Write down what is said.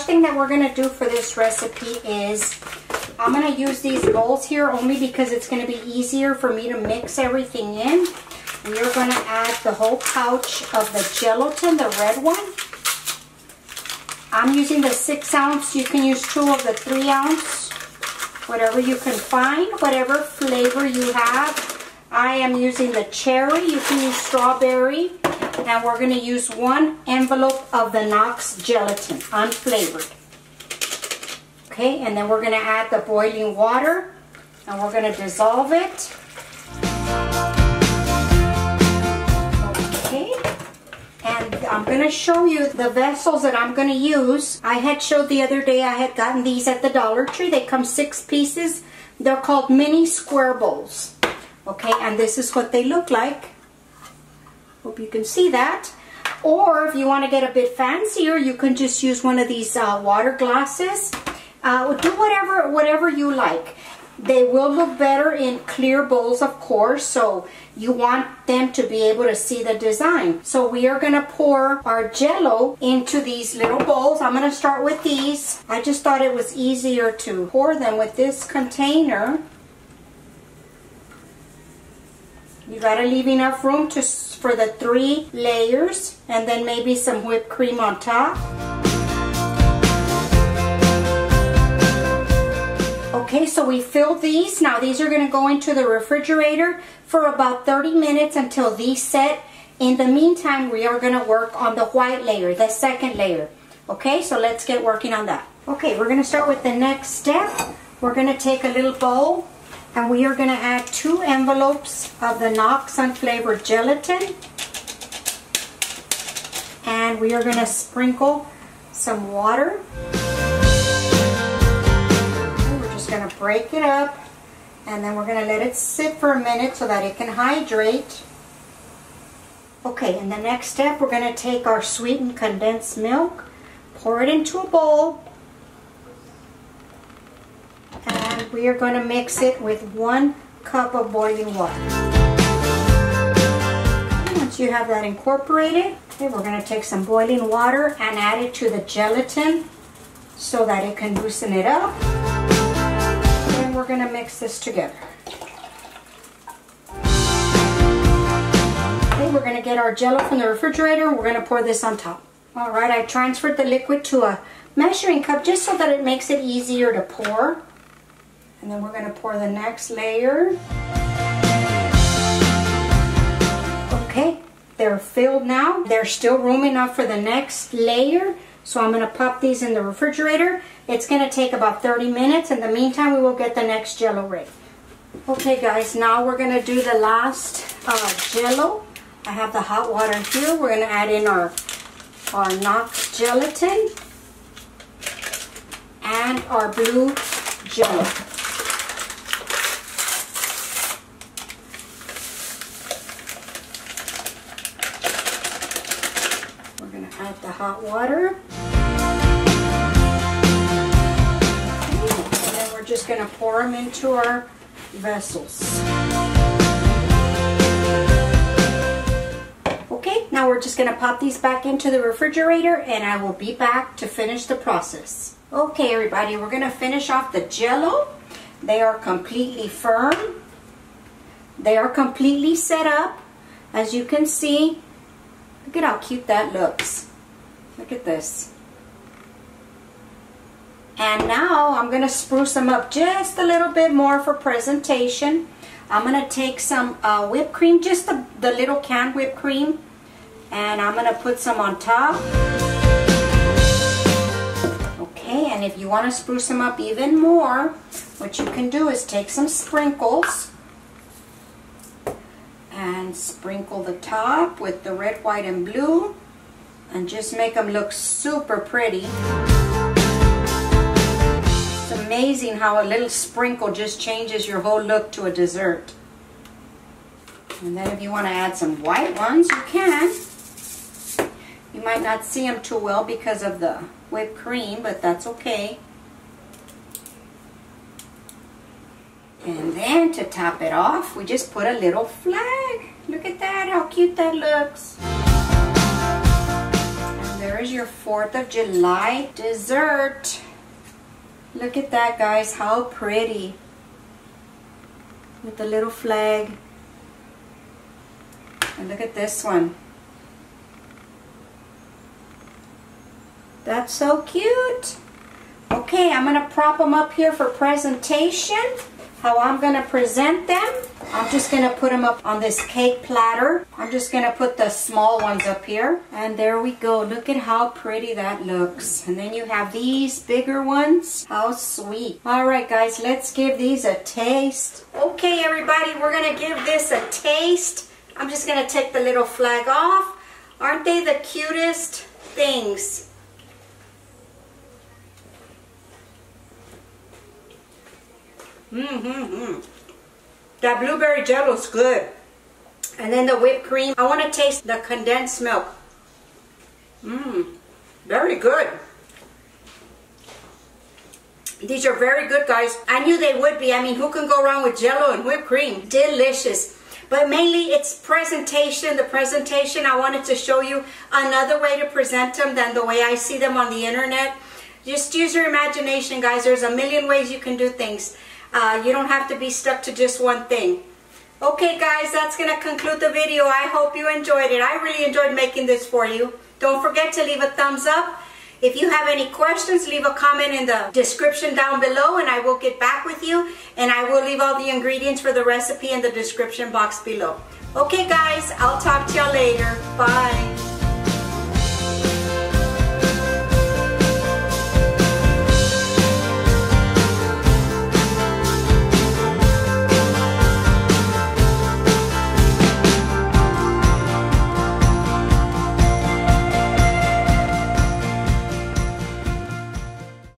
first thing that we're going to do for this recipe is I'm going to use these bowls here only because it's going to be easier for me to mix everything in. We are going to add the whole pouch of the gelatin, the red one. I'm using the six ounce. You can use two of the three ounce. Whatever you can find, whatever flavor you have. I am using the cherry. You can use strawberry. And we're going to use one envelope of the Knox gelatin, unflavored. Okay, and then we're going to add the boiling water. And we're going to dissolve it. Okay, and I'm going to show you the vessels that I'm going to use. I had showed the other day I had gotten these at the Dollar Tree. They come six pieces. They're called mini square bowls. Okay, and this is what they look like. Hope you can see that. Or if you want to get a bit fancier, you can just use one of these uh, water glasses. Uh, do whatever, whatever you like. They will look better in clear bowls, of course, so you want them to be able to see the design. So we are going to pour our jello into these little bowls. I'm going to start with these. I just thought it was easier to pour them with this container. You got to leave enough room to for the three layers and then maybe some whipped cream on top. Okay, so we filled these. Now these are going to go into the refrigerator for about 30 minutes until these set. In the meantime, we are going to work on the white layer, the second layer. Okay, so let's get working on that. Okay, we're going to start with the next step. We're going to take a little bowl and we are going to add two envelopes of the Knox unflavored gelatin. And we are going to sprinkle some water we're just going to break it up and then we're going to let it sit for a minute so that it can hydrate. Okay, in the next step we're going to take our sweetened condensed milk, pour it into a bowl, and we are going to mix it with one cup of boiling water. Once you have that incorporated, okay, we're going to take some boiling water and add it to the gelatin so that it can loosen it up And we're going to mix this together. Okay, we're going to get our jello from the refrigerator. We're going to pour this on top. All right, I transferred the liquid to a measuring cup just so that it makes it easier to pour. And then we're going to pour the next layer. Okay, they're filled now. There's still room enough for the next layer. So I'm going to pop these in the refrigerator. It's going to take about 30 minutes. In the meantime, we will get the next jello ready. Okay guys, now we're going to do the last uh, jello. I have the hot water here. We're going to add in our, our Knox gelatin and our blue jello. We're going water. And the hot water. just going to pour them into our vessels. Okay, now we're just going to pop these back into the refrigerator and I will be back to finish the process. Okay everybody, we're going to finish off the jello. They are completely firm. They are completely set up. As you can see, look at how cute that looks. Look at this. And now I'm going to spruce them up just a little bit more for presentation. I'm going to take some uh, whipped cream, just the, the little can whipped cream, and I'm going to put some on top. Okay, and if you want to spruce them up even more, what you can do is take some sprinkles and sprinkle the top with the red, white, and blue and just make them look super pretty It's amazing how a little sprinkle just changes your whole look to a dessert. And then if you want to add some white ones, you can. You might not see them too well because of the whipped cream, but that's okay. And then to top it off, we just put a little flag. Look at that, how cute that looks. Your 4th of July dessert. Look at that, guys. How pretty. With the little flag. And look at this one. That's so cute. Okay, I'm going to prop them up here for presentation. How I'm going to present them. I'm just going to put them up on this cake platter. I'm just going to put the small ones up here. And there we go. Look at how pretty that looks. And then you have these bigger ones. How sweet. All right, guys, let's give these a taste. Okay, everybody, we're going to give this a taste. I'm just going to take the little flag off. Aren't they the cutest things? Mm-hmm. That blueberry jello is good. And then the whipped cream. I want to taste the condensed milk. Mmm. Very good. These are very good, guys. I knew they would be. I mean, who can go wrong with jello and whipped cream? Delicious. But mainly it's presentation. The presentation, I wanted to show you another way to present them than the way I see them on the internet. Just use your imagination, guys. There's a million ways you can do things. Uh, you don't have to be stuck to just one thing. Okay guys, that's going to conclude the video. I hope you enjoyed it. I really enjoyed making this for you. Don't forget to leave a thumbs up. If you have any questions, leave a comment in the description down below and I will get back with you. And I will leave all the ingredients for the recipe in the description box below. Okay guys, I'll talk to y'all later. Bye.